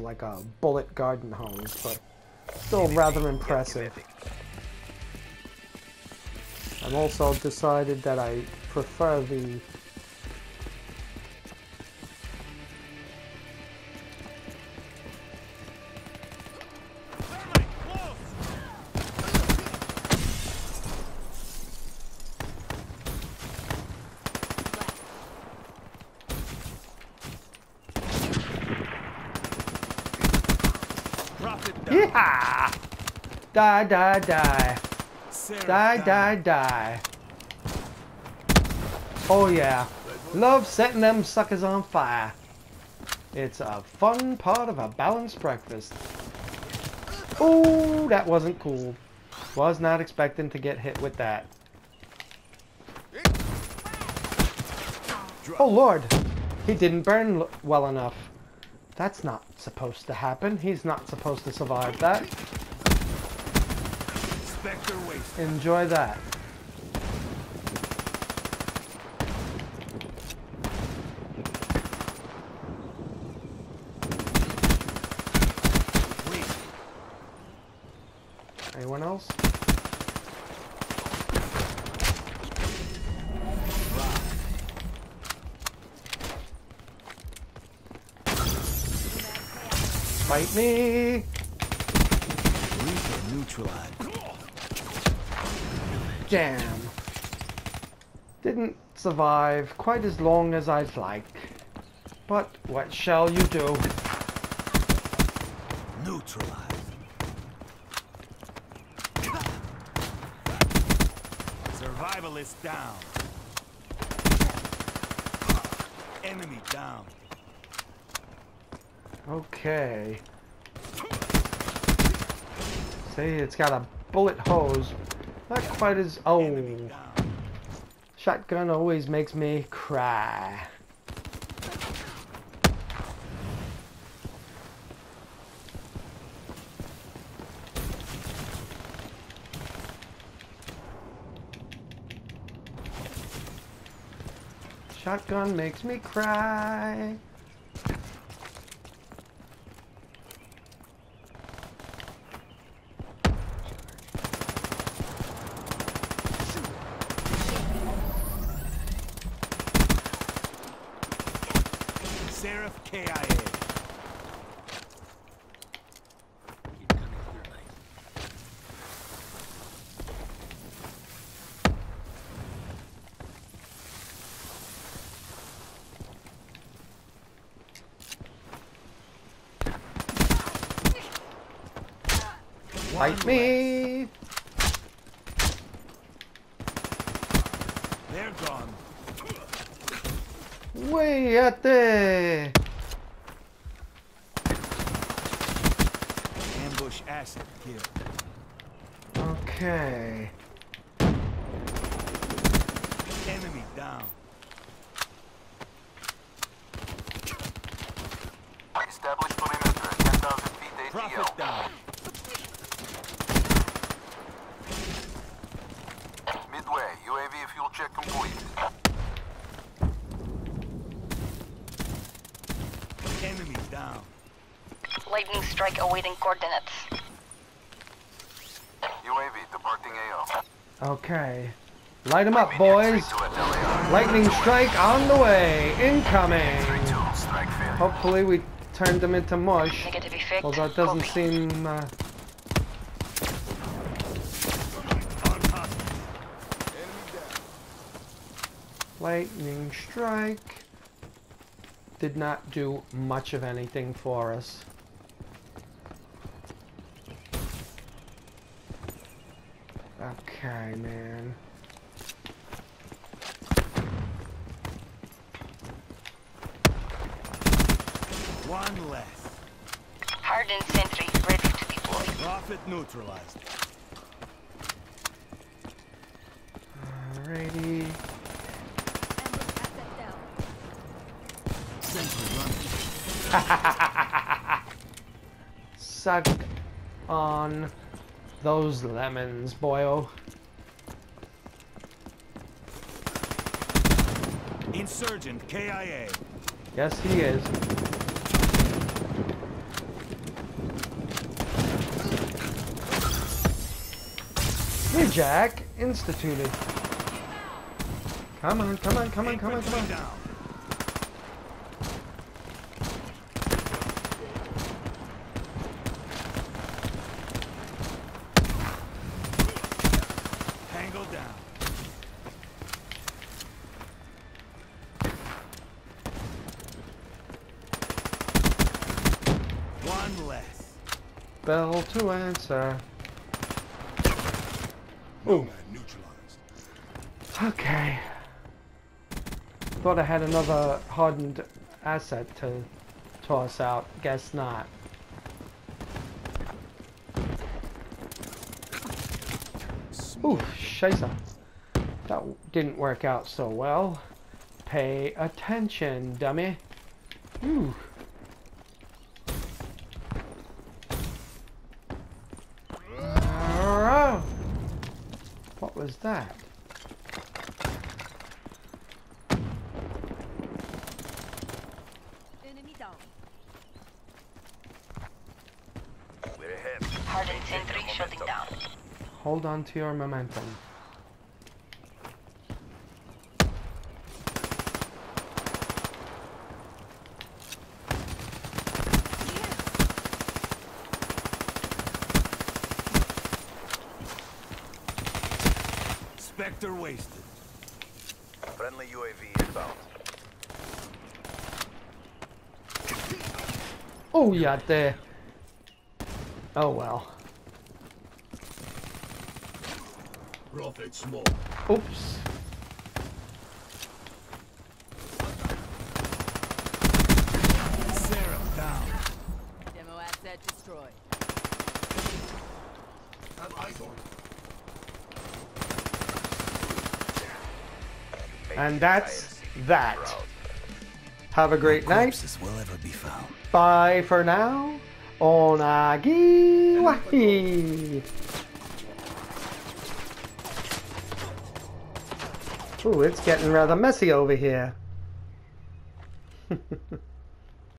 like a bullet garden hose, but still rather impressive. I've also decided that I prefer the Yeah! Die, die, die. Die, die, die. Oh yeah. Love setting them suckers on fire. It's a fun part of a balanced breakfast. Oh, that wasn't cool. Was not expecting to get hit with that. Oh lord, he didn't burn well enough. That's not supposed to happen. He's not supposed to survive that. Enjoy that. Fight me! Neutralized. Damn. Didn't survive quite as long as I'd like. But what shall you do? Neutralized. Survivalist down. Enemy down. Okay. See, it's got a bullet hose. Not quite as... Oh. Enemy. Shotgun always makes me cry. Shotgun makes me cry. KIA. Fight me! They're gone. Wéate! Ambush acid kill. Okay. Enemy down. Lightning strike awaiting coordinates. UAV departing AO. Okay. Light 'em up, boys! To at LAR. Lightning strike on the way! Incoming! 3-2, strike failed. Hopefully we turned them into mush. Although it doesn't Copy. seem... Uh, lightning strike did not do much of anything for us. Okay, man. One less. Hardened sentry ready to deploy. Prophet neutralized. Alrighty. Sentry running. Suck on those lemons boil. Insurgent KIA. Yes, he is. Hey, Jack. Instituted. Come on, come on, come on, come on, come on. down. Bell to answer. Neutralized. Okay. Thought I had another hardened asset to toss out. Guess not. Ooh, scheiße. That didn't work out so well. Pay attention, dummy. Ooh. What was that? Enemy down. We're ahead. Hardened sentry shutting down. Hold on to your momentum. Spectre wasted. Friendly UAV inbound. Oh, yeah, there. Oh well. Profit small. Oops. Seraph down. Demo asset destroyed. Have eyes And that's that. Have a great night. Will ever be found. Bye for now. Onagi wahi. Ooh, it's getting rather messy over here.